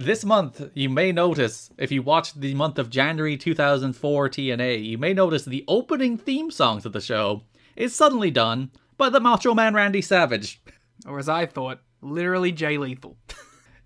This month, you may notice, if you watched the month of January 2004 TNA, you may notice the opening theme song to the show is suddenly done by the Macho Man Randy Savage. Or as I thought, literally Jay Lethal.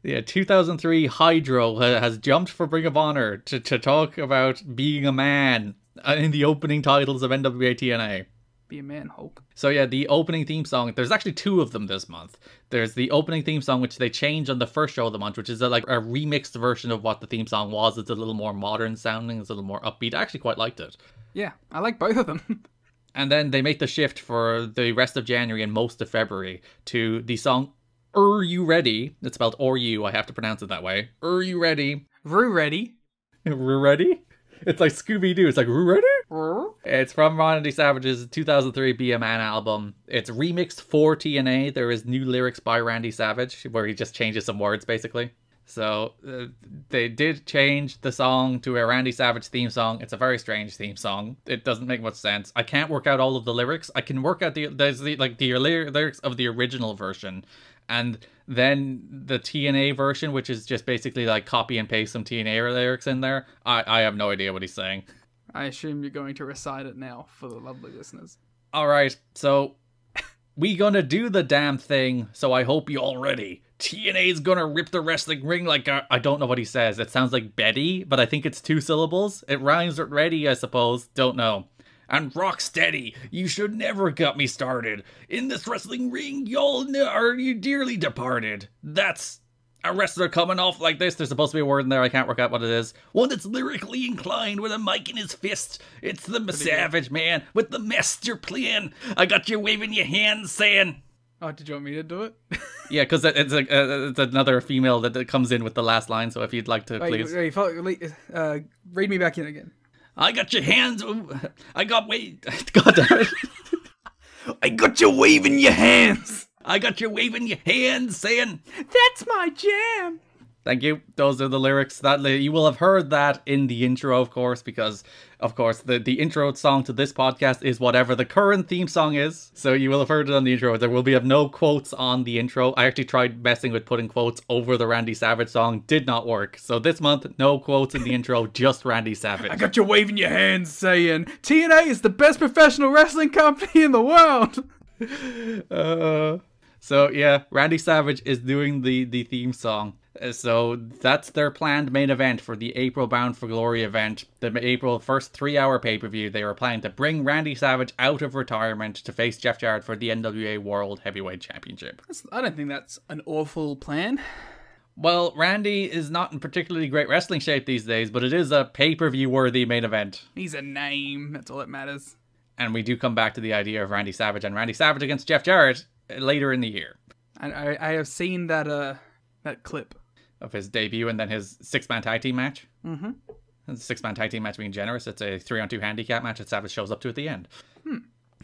Yeah, 2003 Hydro has jumped for Ring of Honor to, to talk about being a man uh, in the opening titles of NWA TNA. Be a man, Hulk. So yeah, the opening theme song. There's actually two of them this month. There's the opening theme song, which they changed on the first show of the month, which is a, like a remixed version of what the theme song was. It's a little more modern sounding. It's a little more upbeat. I actually quite liked it. Yeah, I like both of them. and then they make the shift for the rest of January and most of February to the song "Are You Ready?" It's spelled "or you." I have to pronounce it that way. "Are You Ready?" Rue ready. We're ready. It's like Scooby Doo. It's like "We're ready." It's from Randy Savage's 2003 Be a Man album. It's remixed for TNA. There is new lyrics by Randy Savage where he just changes some words basically. So uh, they did change the song to a Randy Savage theme song. It's a very strange theme song. It doesn't make much sense. I can't work out all of the lyrics. I can work out the there's the like the lyrics of the original version, and then the TNA version, which is just basically like copy and paste some TNA lyrics in there. I I have no idea what he's saying. I assume you're going to recite it now for the lovely listeners. All right, so we gonna do the damn thing. So I hope you all ready. TNA's gonna rip the wrestling ring like I don't know what he says. It sounds like Betty, but I think it's two syllables. It rhymes with ready, I suppose. Don't know. And rock steady. You should never got me started. In this wrestling ring, y'all are you dearly departed. That's a wrestler coming off like this. There's supposed to be a word in there. I can't work out what it is. One that's lyrically inclined with a mic in his fist. It's the savage man with the master plan. I got you waving your hands saying. Oh, did you want me to do it? yeah, because it's, a, uh, it's another female that comes in with the last line. So if you'd like to, wait, please. Wait, uh, read me back in again. I got your hands. I got wait. God damn it. I got you waving your hands. I got you waving your hands saying, That's my jam. Thank you. Those are the lyrics that you will have heard that in the intro, of course, because of course the the intro song to this podcast is whatever the current theme song is. So you will have heard it on the intro. There will be have no quotes on the intro. I actually tried messing with putting quotes over the Randy Savage song, did not work. So this month, no quotes in the intro, just Randy Savage. I got you waving your hands saying TNA is the best professional wrestling company in the world. uh, so yeah, Randy Savage is doing the the theme song. Uh, so that's their planned main event for the April Bound for Glory event. The April first three hour pay per view. They were planning to bring Randy Savage out of retirement to face Jeff Jarrett for the NWA World Heavyweight Championship. I don't think that's an awful plan. Well, Randy is not in particularly great wrestling shape these days, but it is a pay per view worthy main event. He's a name. That's all that matters. And we do come back to the idea of Randy Savage and Randy Savage against Jeff Jarrett later in the year. I, I, I have seen that uh that clip of his debut and then his six man tag team match. Mm-hmm. Six man tag team match being generous. It's a three on two handicap match that Savage shows up to at the end. Hmm.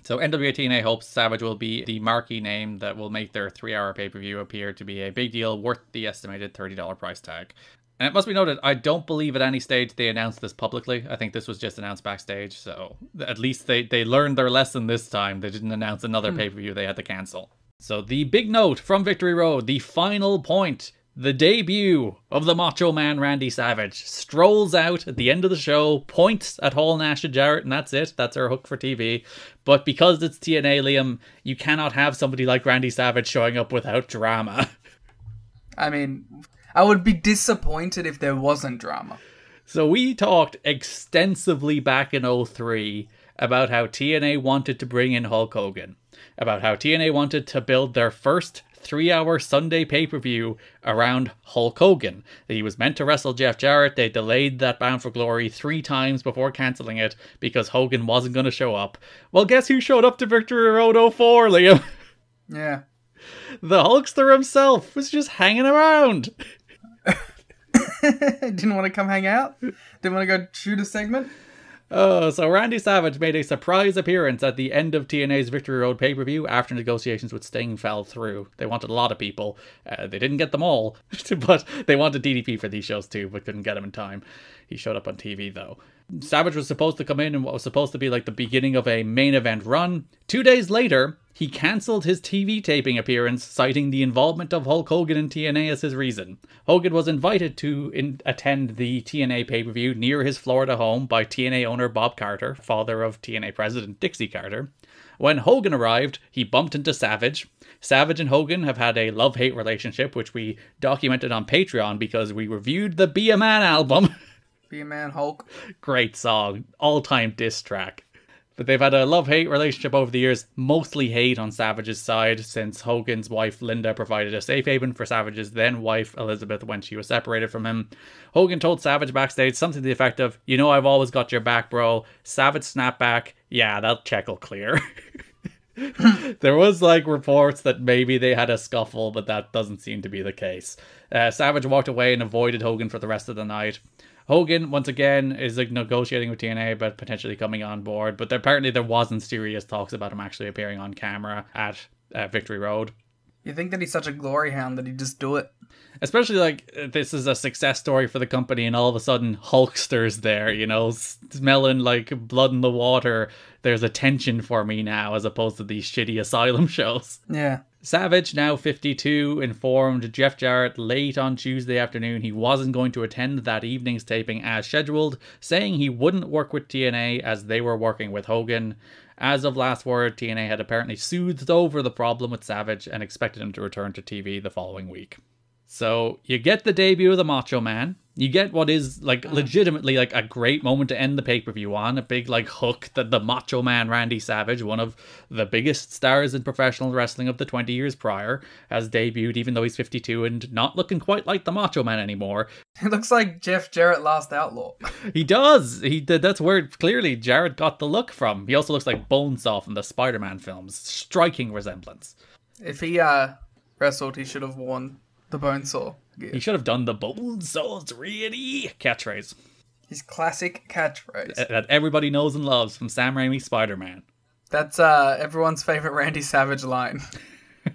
So NWA TNA hopes Savage will be the marquee name that will make their three hour pay per view appear to be a big deal worth the estimated $30 price tag. And it must be noted, I don't believe at any stage they announced this publicly. I think this was just announced backstage. So at least they, they learned their lesson this time. They didn't announce another Hmm. pay per view they had to cancel. So the big note from Victory Road, the final point, the debut of the Macho Man Randy Savage strolls out at the end of the show, points at Hall Nash and Jarrett, and that's it. That's our hook for TV. But because it's TNA, Liam, you cannot have somebody like Randy Savage showing up without drama. I mean, I would be disappointed if there wasn't drama. So we talked extensively back in 03 about how TNA wanted to bring in Hulk Hogan, about how TNA wanted to build their first three hour Sunday pay per view around Hulk Hogan. That he was meant to wrestle Jeff Jarrett. They delayed that Bound for Glory three times before cancelling it because Hogan wasn't going to show up. Well, guess who showed up to Victory Road 04, Liam? Yeah. The Hulkster himself was just hanging around. Didn't want to come hang out? Didn't want to go shoot a segment? Oh, so Randy Savage made a surprise appearance at the end of TNA's Victory Road pay per view after negotiations with Sting fell through. They wanted a lot of people. Uh, they didn't get them all, but they wanted DDP for these shows too, but couldn't get him in time. He showed up on TV though. Savage was supposed to come in in what was supposed to be like the beginning of a main event run. Two days later, he cancelled his TV taping appearance, citing the involvement of Hulk Hogan in TNA as his reason. Hogan was invited to in- attend the TNA pay per view near his Florida home by TNA owner Bob Carter, father of TNA president Dixie Carter. When Hogan arrived, he bumped into Savage. Savage and Hogan have had a love hate relationship, which we documented on Patreon because we reviewed the Be a Man album. Be a man, Hulk. Great song, all time diss track. But they've had a love hate relationship over the years, mostly hate on Savage's side, since Hogan's wife Linda provided a safe haven for Savage's then wife Elizabeth when she was separated from him. Hogan told Savage backstage something to the effect of, You know, I've always got your back, bro. Savage snapped back, Yeah, that check will clear. there was like reports that maybe they had a scuffle, but that doesn't seem to be the case. Uh, Savage walked away and avoided Hogan for the rest of the night. Hogan once again is like negotiating with TNA about potentially coming on board, but apparently there wasn't serious talks about him actually appearing on camera at uh, Victory Road. You think that he's such a glory hound that he'd just do it? Especially like this is a success story for the company, and all of a sudden Hulkster's there, you know, smelling like blood in the water. There's attention for me now, as opposed to these shitty asylum shows. Yeah. Savage, now 52, informed Jeff Jarrett late on Tuesday afternoon he wasn't going to attend that evening's taping as scheduled, saying he wouldn't work with TNA as they were working with Hogan. As of last word, TNA had apparently soothed over the problem with Savage and expected him to return to TV the following week. So you get the debut of the Macho Man. You get what is like legitimately like a great moment to end the pay per view on. A big like hook that the Macho Man Randy Savage, one of the biggest stars in professional wrestling of the 20 years prior, has debuted even though he's 52 and not looking quite like the Macho Man anymore. It looks like Jeff Jarrett Last Outlaw. He does. He. That's where clearly Jarrett got the look from. He also looks like Bonesaw from the Spider-Man films. Striking resemblance. If he uh wrestled, he should have worn the bone saw. He should have done the Bonesaw's really catchphrase His classic catchphrase. that everybody knows and loves from Sam Raimi's Spider-Man. That's uh everyone's favorite Randy Savage line.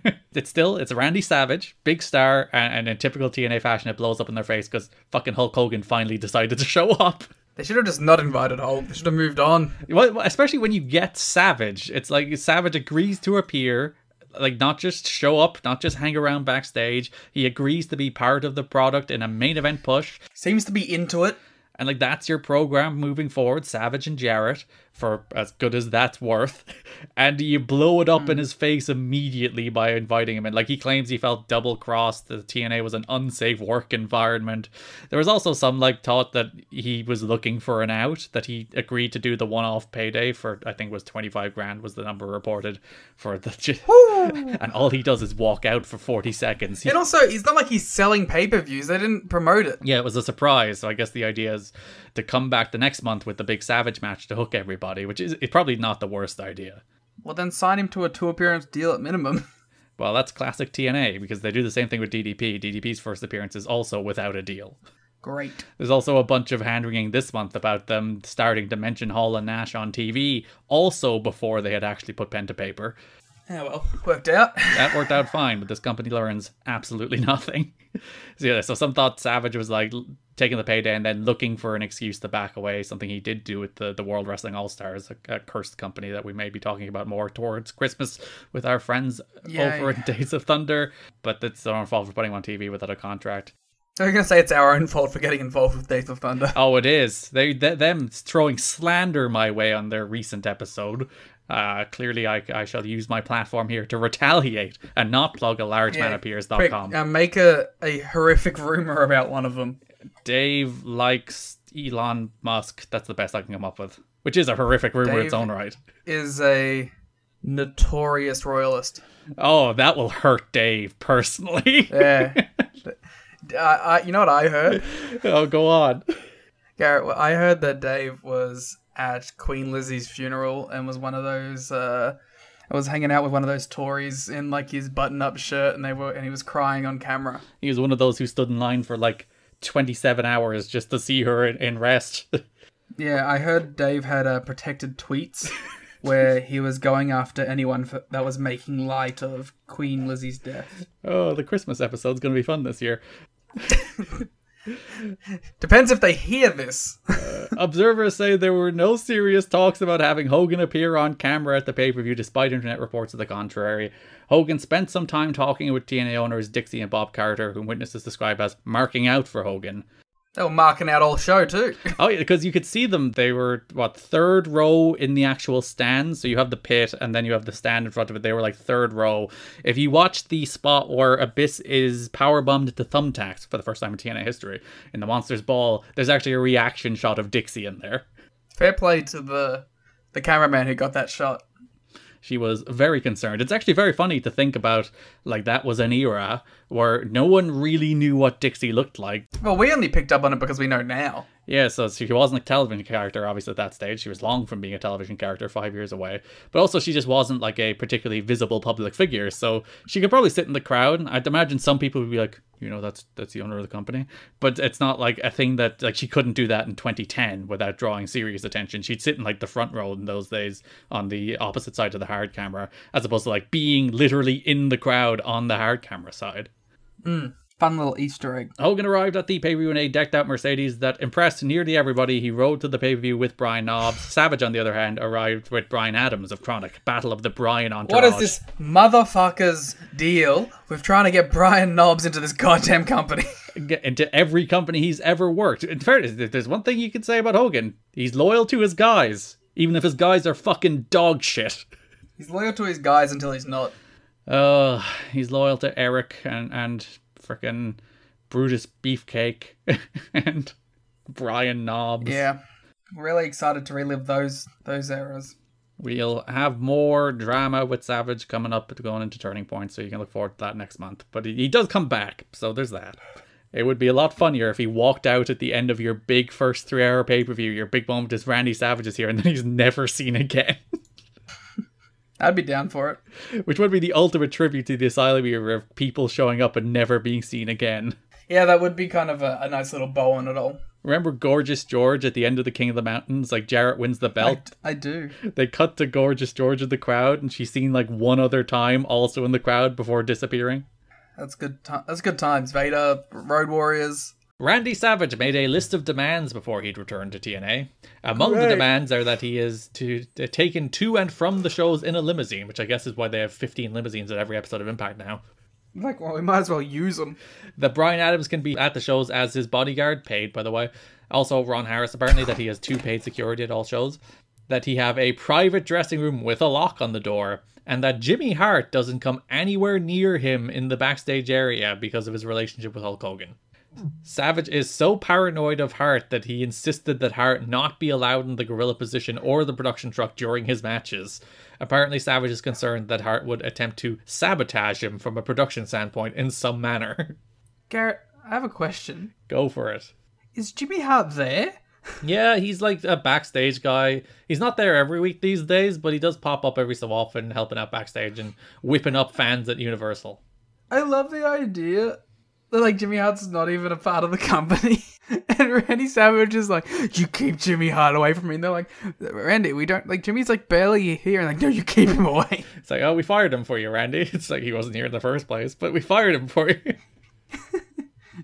It's still it's a Randy Savage, big star, and, and in typical TNA fashion, it blows up in their face because fucking Hulk Hogan finally decided to show up. They should have just not invited Hulk. They should have moved on. Well, especially when you get Savage, it's like Savage agrees to appear, like not just show up, not just hang around backstage. He agrees to be part of the product in a main event push, Seems to be into it. and like that's your program moving forward. Savage and Jarrett, for as good as that's worth, and you blow it up in hmm. his face immediately by inviting him in. Like he claims he felt double crossed. The TNA was an unsafe work environment. There was also some like thought that he was looking for an out. That he agreed to do the one-off payday for I think was twenty five grand was the number reported for the. and all he does is walk out for forty seconds. He- And also, it's not like he's selling pay per views. They didn't promote it. yeah, it was a surprise. So I guess the idea is to come back the next month with the big Savage match to hook everybody, which is it's probably not the worst idea. Well, then sign him to a two appearance deal at minimum. Well, that's classic TNA because they do the same thing with DDP. DDP's first appearance is also without a deal. Great. There's also a bunch of hand wringing this month about them starting to mention Hall and Nash on TV, also before they had actually put pen to paper. Yeah, well, worked out. That worked out fine, but this company learns absolutely nothing. so yeah, so some thought Savage was like taking the payday and then looking for an excuse to back away. Something he did do with the, the World Wrestling All Stars, a, a cursed company that we may be talking about more towards Christmas with our friends Yeah, over yeah. in Days of Thunder. But it's our own fault for putting him on TV without a contract. I was gonna say it's our own fault for getting involved with Days of Thunder. Oh, it is. They th- them throwing slander my way on their recent episode. Uh, clearly, I, I shall use my platform here to retaliate and not plug a Quick, largemanappears.com. uh, make a, a horrific rumor about one of them. Dave likes Elon Musk. That's the best I can come up with. Which is a horrific rumor in its own right. Is a notorious royalist. Oh, that will hurt Dave personally. Yeah. uh, I, you know what I heard? oh, go on. Garrett, well, I heard that Dave was at Queen Lizzie's funeral and was one of those. Uh, I was hanging out with one of those Tories in like his button-up shirt, and they were, and he was crying on camera. He was one of those who stood in line for like 27 hours just to see her in, in rest. Yeah, I heard Dave had uh, protected tweets where he was going after anyone for, that was making light of Queen Lizzie's death. oh, the Christmas episode's going to be fun this year. Depends if they hear this. Uh, observers say there were no serious talks about having Hogan appear on camera at the pay per view, despite internet reports to the contrary. Hogan spent some time talking with TNA owners Dixie and Bob Carter, whom witnesses describe as marking out for Hogan. They were marking out all show too. Oh, yeah, because you could see them. They were what third row in the actual stand. So you have the pit, and then you have the stand in front of it. They were like third row. If you watch the spot where Abyss is power bombed to thumbtacks for the first time in TNA history in the Monsters Ball, there's actually a reaction shot of Dixie in there. Fair play to the the cameraman who got that shot. She was very concerned. It's actually very funny to think about, like, that was an era where no one really knew what Dixie looked like. Well, we only picked up on it because we know now. Yeah, so she wasn't a television character, obviously, at that stage. She was long from being a television character, five years away. But also, she just wasn't like a particularly visible public figure. So she could probably sit in the crowd. I'd imagine some people would be like, you know, that's that's the owner of the company. But it's not like a thing that like she couldn't do that in 2010 without drawing serious attention. She'd sit in like the front row in those days on the opposite side of the hard camera, as opposed to like being literally in the crowd on the hard camera side. Mm, fun little Easter egg. Hogan arrived at the pay per view in a decked out Mercedes that impressed nearly everybody. He rode to the pay per view with Brian Knobbs. Savage, on the other hand, arrived with Brian Adams of KroniK. Battle of the Brian Entourage. What is this motherfucker's deal with trying to get Brian Knobbs into this goddamn company? Into every company he's ever worked. In fairness, there's one thing you can say about Hogan. He's loyal to his guys, even if his guys are fucking dog shit. He's loyal to his guys until he's not. Uh, he's loyal to Eric and and frickin' Brutus Beefcake and Brian Knobbs. Yeah. Really excited to relive those those eras. We'll have more drama with Savage coming up going into Turning Point, so you can look forward to that next month. But he, he does come back, so there's that. It would be a lot funnier if he walked out at the end of your big first three hour pay per view. Your big moment is Randy Savage is here, and then he's never seen again. I'd be down for it. Which would be the ultimate tribute to the Asylum era of people showing up and never being seen again. Yeah, that would be kind of a, a nice little bow on it all. Remember Gorgeous George at the end of the King of the Mountains? Like Jarrett wins the I, belt. I do. They cut to Gorgeous George in the crowd, and she's seen like one other time also in the crowd before disappearing. That's good. Ti- that's good times. Vader, Road Warriors. Randy Savage made a list of demands before he'd return to TNA. Among the demands are that he is to, to taken to and from the shows in a limousine, which I guess is why they have 15 limousines at every episode of Impact now. Like, well, we might as well use them. That Brian Adams can be at the shows as his bodyguard, paid by the way. Also, Ron Harris apparently that he has two paid security at all shows. That he have a private dressing room with a lock on the door, and that Jimmy Hart doesn't come anywhere near him in the backstage area because of his relationship with Hulk Hogan. Savage is so paranoid of Hart that he insisted that Hart not be allowed in the gorilla position or the production truck during his matches. Apparently, Savage is concerned that Hart would attempt to sabotage him from a production standpoint in some manner. Garrett, I have a question. Go for it. Is Jimmy Hart there? Yeah, he's like a backstage guy. He's not there every week these days, but he does pop up every so often, helping out backstage and whipping up fans at Universal. I love the idea that like Jimmy Hart's not even a part of the company, and Randy Savage is like, "You keep Jimmy Hart away from me." And they're like, "Randy, we don't like Jimmy's like barely here." And like, no, you keep him away. It's like, oh, we fired him for you, Randy. It's like he wasn't here in the first place, but we fired him for you.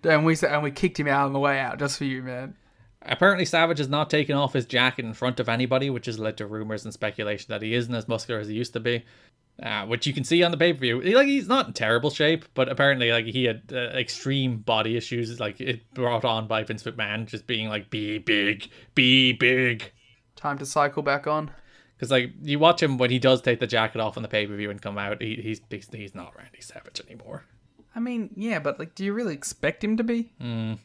and we said, and we kicked him out on the way out just for you, man. Apparently, Savage has not taken off his jacket in front of anybody, which has led to rumors and speculation that he isn't as muscular as he used to be. Uh, which you can see on the pay per view. Like he's not in terrible shape, but apparently, like he had uh, extreme body issues, like it brought on by Vince McMahon, just being like, "Be big, be big." Time to cycle back on. Because like you watch him when he does take the jacket off on the pay per view and come out, he, he's he's he's not Randy Savage anymore. I mean, yeah, but like, do you really expect him to be? Mm.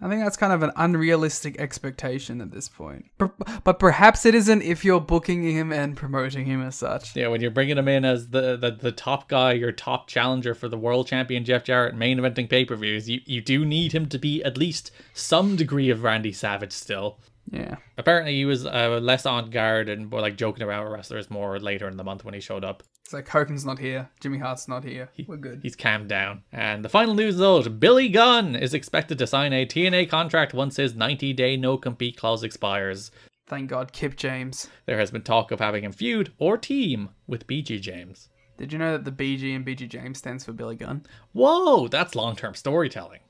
I think that's kind of an unrealistic expectation at this point. Per- but perhaps it isn't if you're booking him and promoting him as such. Yeah, when you're bringing him in as the, the the top guy, your top challenger for the world champion Jeff Jarrett main eventing pay per views, you you do need him to be at least some degree of Randy Savage still. Yeah. Apparently, he was uh, less on guard and more like joking around with wrestlers more later in the month when he showed up. It's like Hogan's not here, Jimmy Hart's not here. We're good. He's calmed down. And the final news, though, Billy Gunn is expected to sign a TNA contract once his 90 day no compete clause expires. Thank God, Kip James. There has been talk of having him feud or team with BG James. Did you know that the BG and BG James stands for Billy Gunn? Whoa, that's long term storytelling.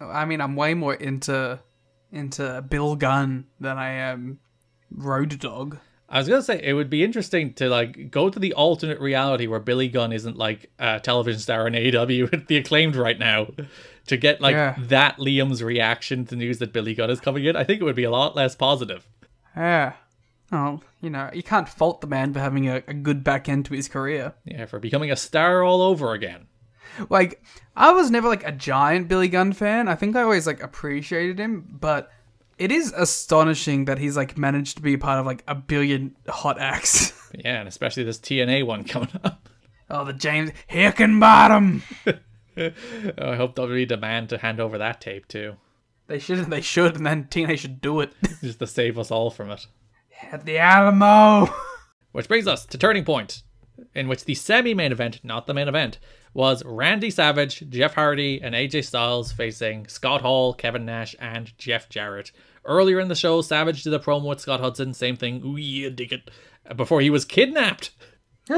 Uh, I mean, I'm way more into into Bill Gunn than I am Road Dog. I was gonna say it would be interesting to like go to the alternate reality where Billy Gunn isn't like a television star in AEW with the acclaimed right now, to get like Yeah. that Liam's reaction to news that Billy Gunn is coming in. I think it would be a lot less positive. Yeah. Oh, you know, you can't fault the man for having a, a good back end to his career. Yeah, for becoming a star all over again. Like, I was never like a giant Billy Gunn fan. I think I always like appreciated him, but it is astonishing that he's like managed to be part of like a billion hot acts. Yeah, and especially this TNA one coming up. oh, the James Hickenbottom. Oh, I hope WWE demand to hand over that tape too, They should, they should, and then TNA should do it just to save us all from it. at the Alamo. Which brings us to Turning Point, in which the semi main event, not the main event, was Randy Savage, Jeff Hardy, and AJ Styles facing Scott Hall, Kevin Nash, and Jeff Jarrett. Earlier in the show, Savage did a promo with Scott Hudson, same thing, ooh yeah, dig it, before he was kidnapped.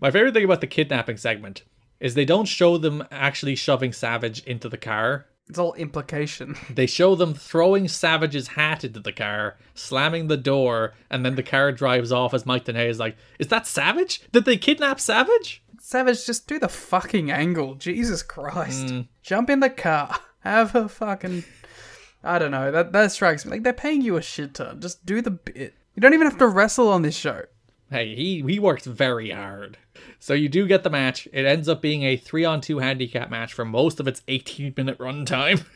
My favorite thing about the kidnapping segment is they don't show them actually shoving Savage into the car. It's all implication. They show them throwing Savage's hat into the car, slamming the door, and then the car drives off as Mike Tenay is like, Is that Savage? Did they kidnap Savage? Savage, just do the fucking angle. Jesus Christ. Mm. Jump in the car. Have a fucking. I don't know. That that strikes me. Like, they're paying you a shit ton. Just do the bit. You don't even have to wrestle on this show. Hey, he, he works very hard. So you do get the match. It ends up being a 3 on 2 handicap match for most of its 18 minute runtime.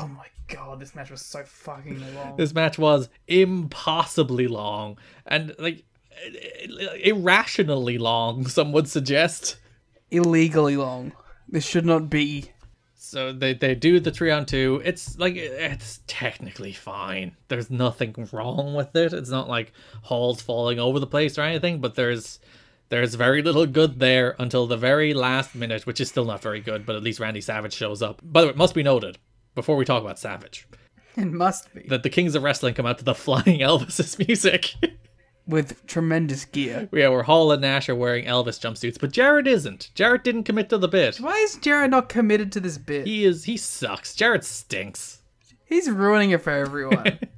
Oh my god, this match was so fucking long. this match was impossibly long and like irrationally long, some would suggest. Illegally long. This should not be. So they, they do the three on two. It's like it's technically fine. There's nothing wrong with it. It's not like halls falling over the place or anything, but there's there's very little good there until the very last minute, which is still not very good, but at least Randy Savage shows up. By the way, it must be noted, before we talk about Savage, It must be. that the Kings of Wrestling come out to the flying Elvis's music. With tremendous gear. yeah, where Hall and Nash are wearing Elvis jumpsuits, but Jarrett isn't. Jarrett didn't commit to the bit. Why is Jarrett not committed to this bit? He is he sucks. Jarrett stinks. He's ruining it for everyone.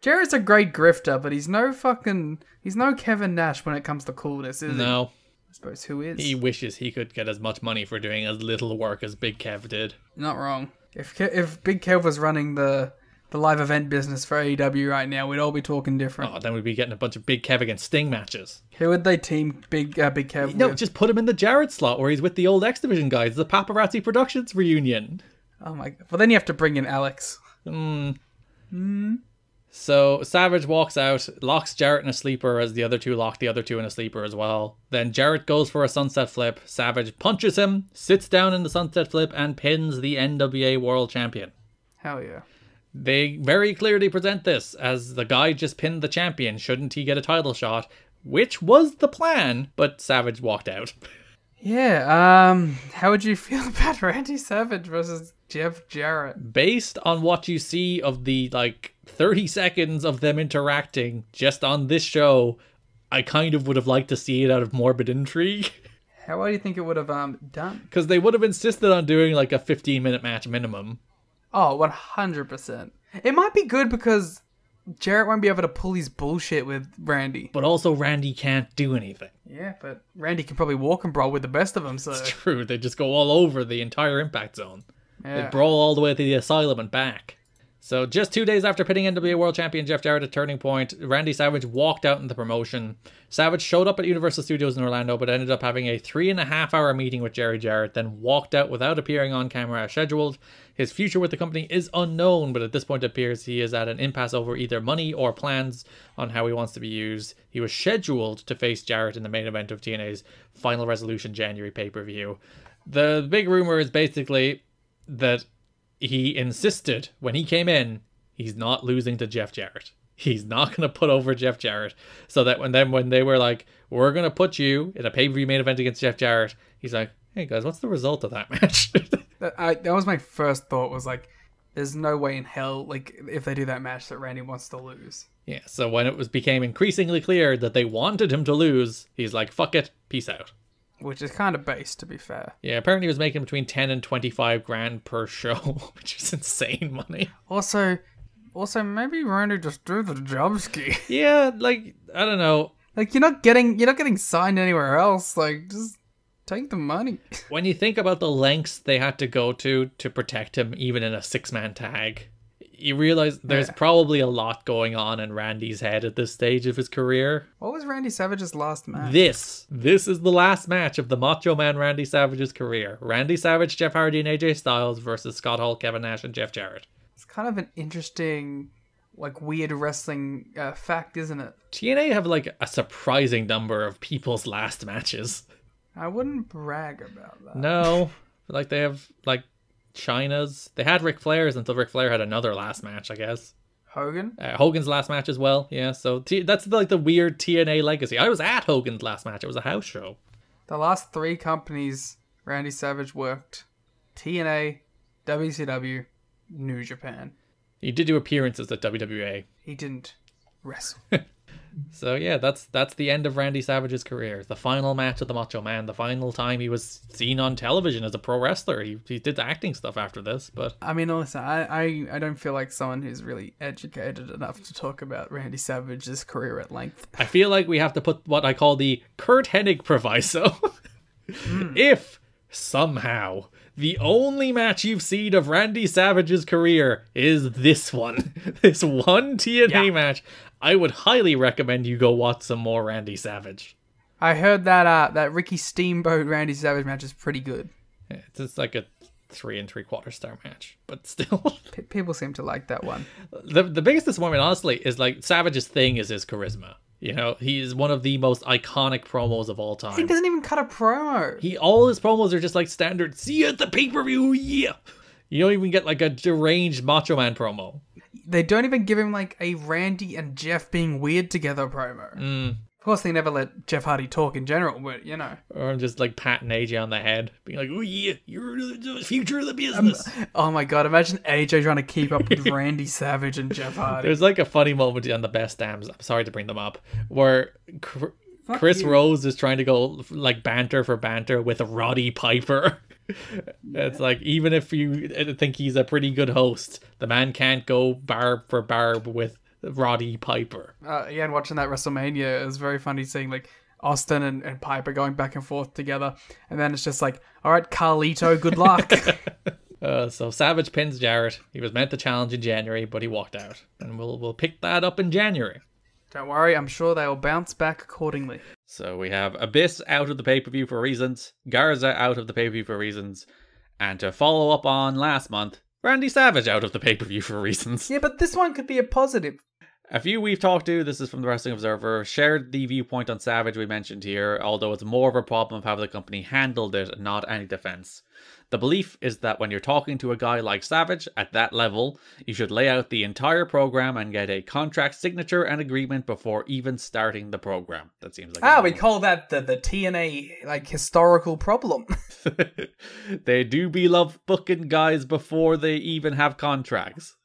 Jarrett's a great grifter, but he's no fucking. He's no Kevin Nash when it comes to coolness, is he? No. I suppose who is? He wishes he could get as much money for doing as little work as Big Kev did. Not wrong. If Ke- if Big Kev was running the the live event business for AEW right now, we'd all be talking different. Oh, then we'd be getting a bunch of Big Kev against Sting matches. Who would they team Big uh, Big Kev No, with? just put him in the Jarrett slot where he's with the old X Division guys, the Paparazzi Productions reunion. Oh my! Well, then you have to bring in Alex. Hmm. So Savage walks out, locks Jarrett in a sleeper as the other two lock the other two in a sleeper as well. Then Jarrett goes for a sunset flip. Savage punches him, sits down in the sunset flip, and pins the NWA World Champion. Hell yeah! They very clearly present this as the guy just pinned the champion. Shouldn't he get a title shot? Which was the plan, but Savage walked out. Yeah. Um. How would you feel about Randy Savage versus Jeff Jarrett? Based on what you see of the like 30 seconds of them interacting just on this show, I kind of would have liked to see it out of morbid intrigue. How well do you think it would have um done? Because they would have insisted on doing like a 15 minute match minimum. Oh, 100%. It might be good because Jarrett won't be able to pull his bullshit with Randy. But also, Randy can't do anything. Yeah, but Randy can probably walk and brawl with the best of them, so. It's true, they just go all over the entire impact zone. They brawl all the way to the asylum and back. So, just two days after pitting NWA World Champion Jeff Jarrett at Turning Point, Randy Savage walked out in the promotion. Savage showed up at Universal Studios in Orlando, but ended up having a three and a half hour meeting with Jerry Jarrett, then walked out without appearing on camera as scheduled. His future with the company is unknown, but at this point it appears he is at an impasse over either money or plans on how he wants to be used. He was scheduled to face Jarrett in the main event of TNA's Final Resolution January pay per view. The big rumor is basically that he insisted when he came in, he's not losing to Jeff Jarrett. He's not going to put over Jeff Jarrett. So that when then when they were like, we're going to put you in a pay per view main event against Jeff Jarrett, he's like, hey guys, what's the result of that match? That, I, that was my first thought, was like, there's no way in hell, like, if they do that match, that Randy wants to lose. yeah. So when it was became increasingly clear that they wanted him to lose, he's like, fuck it, peace out. Which is kind of base to be fair. Yeah, apparently he was making between 10 and 25 grand per show, which is insane money. Also, also maybe Randy just do the job ski. Yeah, like, I don't know. like you're not getting you're not getting signed anywhere else. Like just take the money. When you think about the lengths they had to go to to protect him, even in a six man tag, you realize there's Yeah. probably a lot going on in Randy's head at this stage of his career. What was Randy Savage's last match? This, this is the last match of the Macho Man Randy Savage's career. Randy Savage, Jeff Hardy, and AJ Styles versus Scott Hall, Kevin Nash, and Jeff Jarrett. It's kind of an interesting, like weird wrestling uh, fact, isn't it? TNA have like a surprising number of people's last matches. I wouldn't brag about that. No, like they have like Chyna's. They had Ric Flair's until Ric Flair had another last match, I guess. Hogan. Uh, Hogan's last match as well. Yeah, so T- that's like the weird TNA legacy. I was at Hogan's last match. It was a house show. The last three companies Randy Savage worked: TNA, WCW, New Japan. He did do appearances at WWA. He didn't wrestle. So yeah, that's that's the end of Randy Savage's career. The final match of the Macho Man. The final time he was seen on television as a pro wrestler. He he did acting stuff after this, but I mean, listen, I, I, I don't feel like someone who's really educated enough to talk about Randy Savage's career at length. I feel like we have to put what I call the Curt Hennig proviso. Hmm. If somehow the only match you've seen of Randy Savage's career is this one, this one TNA Yeah. match, I would highly recommend you go watch some more Randy Savage. I heard that uh, that Ricky Steamboat Randy Savage match is pretty good. It's just like a three and three quarter star match, but still. P- people seem to like that one. the the biggest disappointment, honestly, is like Savage's thing is his charisma. You know, he's one of the most iconic promos of all time. He doesn't even cut a promo. He all his promos are just like standard. See you at the pay per view, yeah. You don't even get like a deranged Macho Man promo. They don't even give him like a Randy and Jeff being weird together promo. Mm. Of course, they never let Jeff Hardy talk in general, but you know. Or just like patting AJ on the head, being like, "Oh yeah, you're the future of the business." Oh my god, imagine AJ trying to keep up with Randy Savage and Jeff Hardy. There's like a funny moment on the best dams. I'm sorry to bring them up, where Fuck Chris you. Rose is trying to go like banter for banter with Roddy Piper. It's like even if you think he's a pretty good host, the man can't go barb for barb with Roddy Piper. uh, yeah, and watching that WrestleMania, it was very funny seeing like Austin and, and Piper going back and forth together, and then it's just like, all right, Carlito, good luck. Uh, so Savage pins Jarrett. He was meant to challenge in January, but he walked out, and we'll we'll pick that up in January. Don't worry, I'm sure they'll bounce back accordingly. So we have Abyss out of the pay per view for reasons, Garza out of the pay per view for reasons, and to follow up on last month, Randy Savage out of the pay per view for reasons. Yeah, but this one could be a positive. A few we've talked to, this is from the Wrestling Observer, shared the viewpoint on Savage we mentioned here, although it's more of a problem of how the company handled it, not any defense. The belief is that when you're talking to a guy like Savage at that level, you should lay out the entire program and get a contract signature and agreement before even starting the program. That seems like Ah, we call that the, the TNA like historical problem. they do be love booking guys before they even have contracts.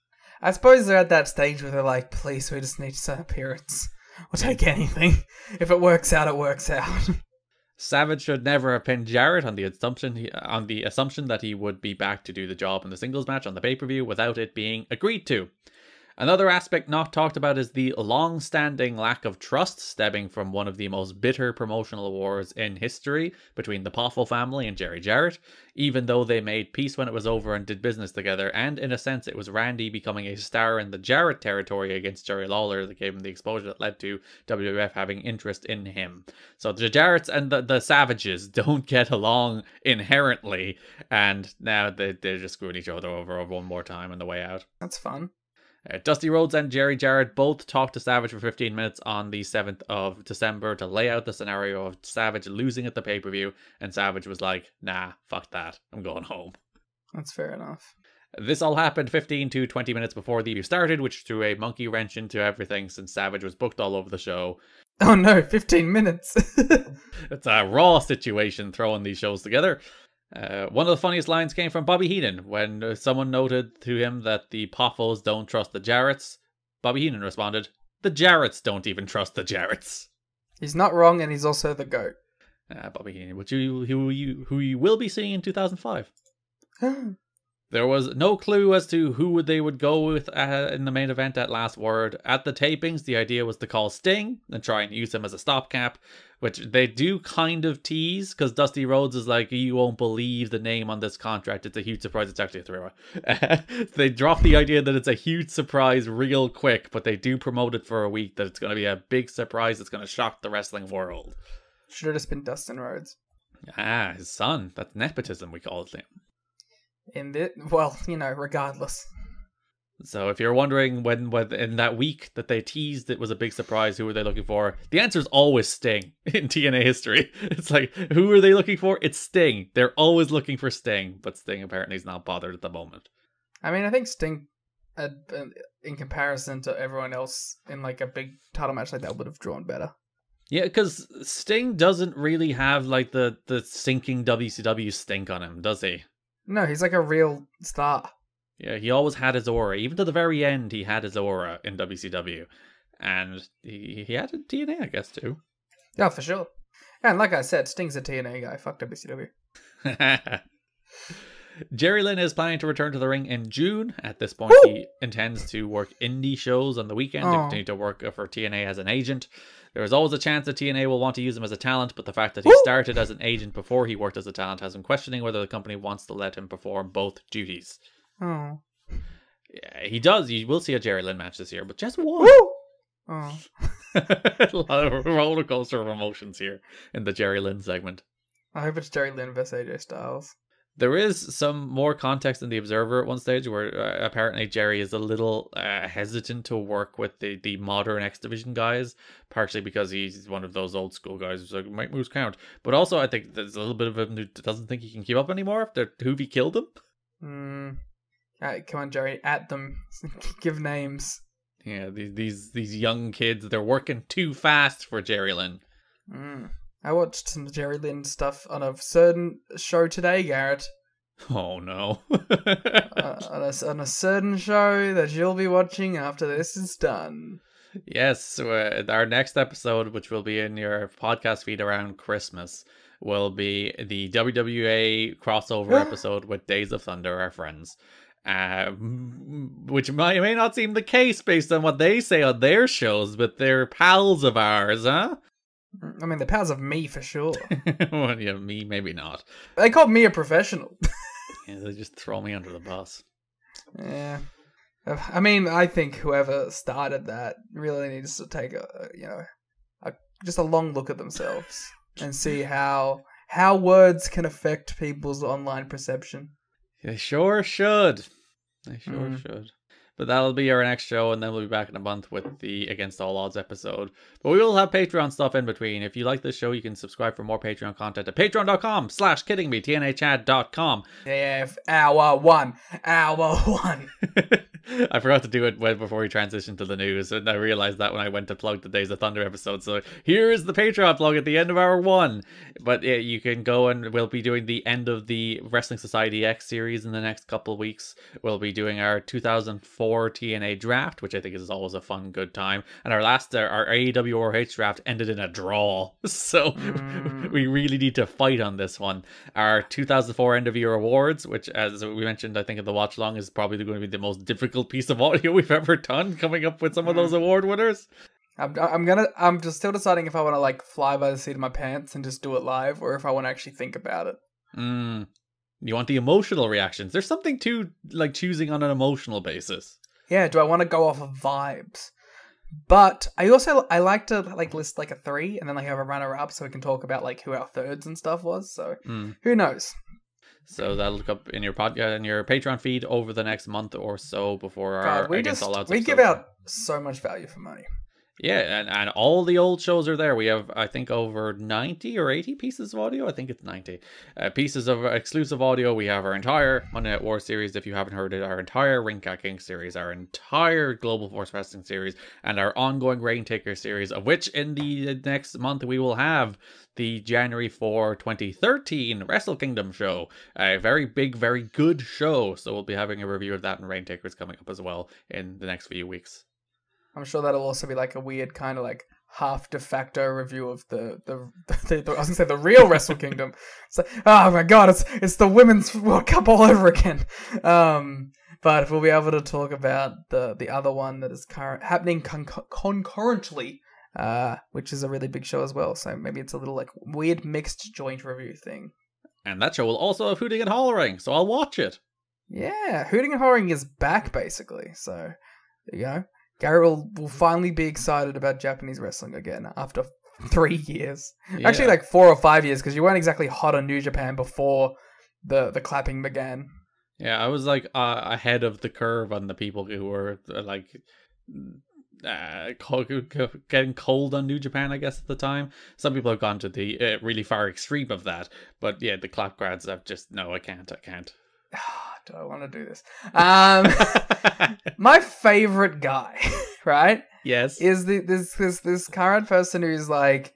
I suppose they're at that stage where they're like, please, we just need some appearance. We'll take anything. If it works out, it works out. Savage should never have pinned Jarrett on the assumption he, on the assumption that he would be back to do the job in the singles match on the pay per view without it being agreed to. Another aspect not talked about is the long standing lack of trust stemming from one of the most bitter promotional wars in history between the Poffo family and Jerry Jarrett, even though they made peace when it was over and did business together, and in a sense it was Randy becoming a star in the Jarrett territory against Jerry Lawler that gave him the exposure that led to WWF having interest in him. So the Jarretts and the, the Savages don't get along inherently, and now they, they're just screwing each other over, over one more time on the way out. That's fun. Uh, Dusty Rhodes and Jerry Jarrett both talked to Savage for 15 minutes on the 7th of December to lay out the scenario of Savage losing at the pay per view, and Savage was like, nah, fuck that, I'm going home. That's fair enough. This all happened 15 to 20 minutes before the view started, which threw a monkey wrench into everything since Savage was booked all over the show. Oh no, 15 minutes. It's a raw situation throwing these shows together. Uh, one of the funniest lines came from Bobby Heenan when someone noted to him that the Poffos don't trust the Jarretts. Bobby Heenan responded, The Jarretts don't even trust the Jarretts. he's not wrong, and he's also the GOAT. Uh, Bobby Heenan, which you who you who you will be seeing in 2005. There was no clue as to who they would go with uh, in the main event at Last Word. At the tapings, the idea was to call Sting and try and use him as a stopgap, which they do kind of tease because Dusty Rhodes is like, You won't believe the name on this contract. It's a huge surprise. It's actually a way. they drop the idea that it's a huge surprise real quick, but they do promote it for a week that it's going to be a big surprise. It's going to shock the wrestling world. Should it have just been Dustin Rhodes. Ah, his son. That's nepotism, we call it. In the well, you know, regardless. So if you're wondering when, when in that week that they teased it was a big surprise, who were they looking for? The answer is always Sting in TNA history. It's like who are they looking for? It's Sting. They're always looking for Sting, but Sting apparently is not bothered at the moment. I mean, I think Sting, uh, uh, in comparison to everyone else in like a big title match like that, would have drawn better. Yeah, because Sting doesn't really have like the the sinking WCW stink on him, does he? No, he's like a real star. Yeah, he always had his aura. Even to the very end, he had his aura in WCW, and he he had a TNA, I guess too. Yeah, for sure. And like I said, Sting's a TNA guy. Fuck WCW. Jerry Lynn is planning to return to the ring in June. At this point, Woo! he intends to work indie shows on the weekend and continue to work for TNA as an agent. There is always a chance that TNA will want to use him as a talent, but the fact that he Woo! started as an agent before he worked as a talent has him questioning whether the company wants to let him perform both duties. Oh. Yeah, he does. You will see a Jerry Lynn match this year, but just one. Woo! Oh. a lot of roller coaster of emotions here in the Jerry Lynn segment. I hope it's Jerry Lynn versus AJ Styles. There is some more context in the Observer at one stage where uh, apparently Jerry is a little uh, hesitant to work with the, the modern X Division guys, partially because he's one of those old school guys who's like, make moves count. But also, I think there's a little bit of him who doesn't think he can keep up anymore after Hoovy killed him. Hmm. Alright, come on, Jerry. At them. Give names. Yeah, these, these, these young kids, they're working too fast for Jerry Lynn. Mm. I watched some Jerry Lynn stuff on a certain show today, Garrett. Oh no. uh, on, a, on a certain show that you'll be watching after this is done. Yes, uh, our next episode, which will be in your podcast feed around Christmas, will be the WWA crossover episode with Days of Thunder, our friends. Uh, which may, may not seem the case based on what they say on their shows, but they're pals of ours, huh? I mean, the powers of me for sure. well, yeah, me, maybe not. they called me a professional. Yeah, they just throw me under the bus. yeah. I mean, I think whoever started that really needs to take a, a, you know, a, just a long look at themselves and see how how words can affect people's online perception. They sure should. They sure Mm. should. But that'll be our next show, and then we'll be back in a month with the Against All Odds episode. But we will have Patreon stuff in between. If you like this show, you can subscribe for more Patreon content at patreon.com slash kidding me, tnachad.com. Yeah, hour one, hour one. I forgot to do it when, before we transitioned to the news, and I realized that when I went to plug the Days of Thunder episode. So here is the Patreon plug at the end of hour one. But yeah, you can go and we'll be doing the end of the Wrestling Society X series in the next couple of weeks. We'll be doing our 2004 TNA draft, which I think is always a fun, good time. And our last, uh, our AEW draft ended in a draw. So Mm. we really need to fight on this one. Our 2004 end of year awards, which, as we mentioned, I think in the watch long is probably going to be the most difficult piece of audio we've ever done, coming up with some of those award winners. I'm, I'm gonna. I'm just still deciding if I want to like fly by the seat of my pants and just do it live, or if I want to actually think about it. Mm. You want the emotional reactions. There's something to like choosing on an emotional basis. Yeah, do I want to go off of vibes? But I also I like to like list like a three and then like have a runner up so we can talk about like who our thirds and stuff was. So Mm. who knows? So that'll look up in your podcast uh, in your Patreon feed over the next month or so before our God, we Against just All Odds we give out so much value for money. Yeah, and, and all the old shows are there. We have, I think, over 90 or 80 pieces of audio. I think it's 90 uh, pieces of exclusive audio. We have our entire Monday Night War series, if you haven't heard it, our entire Ring Ka King series, our entire Global Force Wrestling series, and our ongoing Rain Taker series, of which in the next month we will have the January 4, 2013 Wrestle Kingdom show. A very big, very good show. So we'll be having a review of that and Rain Takers coming up as well in the next few weeks. I'm sure that'll also be like a weird kind of like half de facto review of the the, the, the I was gonna say the real Wrestle Kingdom. It's like, oh my god, it's it's the women's World Cup all over again. Um, but we'll be able to talk about the the other one that is current happening con- concurrently, uh, which is a really big show as well. So maybe it's a little like weird mixed joint review thing. And that show will also have hooting and hollering, so I'll watch it. Yeah, hooting and hollering is back basically. So there you know, Gary will will finally be excited about Japanese wrestling again after three years. Actually, like four or five years because you weren't exactly hot on New Japan before the the clapping began. Yeah, I was like uh, ahead of the curve on the people who were uh, like uh, getting cold on New Japan, I guess, at the time. Some people have gone to the uh, really far extreme of that, but yeah, the clap grads have just no, I can't, I can't. Do I want to do this? Um, my favorite guy, right, yes. is the this this this current person who's like,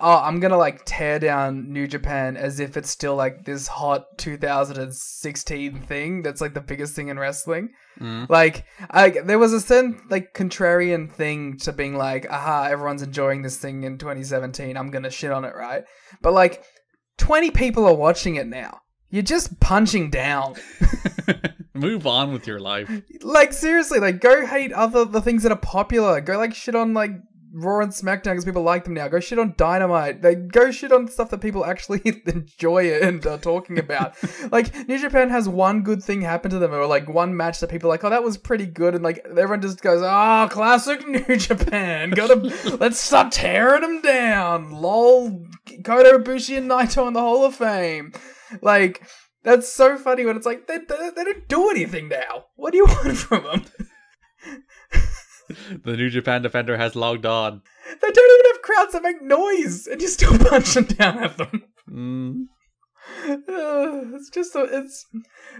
oh, I'm gonna like tear down New Japan as if it's still like this hot 2016 thing that's like the biggest thing in wrestling. Mm. Like, I, there was a certain like contrarian thing to being like, aha, everyone's enjoying this thing in 2017. I'm gonna shit on it, right? But like, 20 people are watching it now. You're just punching down. Move on with your life. Like seriously, like go hate other the things that are popular. Go like shit on like Raw and SmackDown because people like them now. Go shit on Dynamite. Like go shit on stuff that people actually enjoy and are talking about. like New Japan has one good thing happen to them, or like one match that people are like, oh, that was pretty good, and like everyone just goes, oh, classic New Japan. Gotta let's start tearing them down. Lol, Kota Ibushi and Naito in the Hall of Fame. Like. That's so funny when it's like they, they, they don't do anything now. What do you want from them? The New Japan Defender has logged on. They don't even have crowds that make noise, and you're still punching down at them. Mm. Uh, it's just a, it's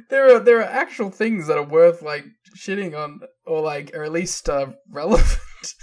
there are there are actual things that are worth like shitting on or like or at least uh, relevant.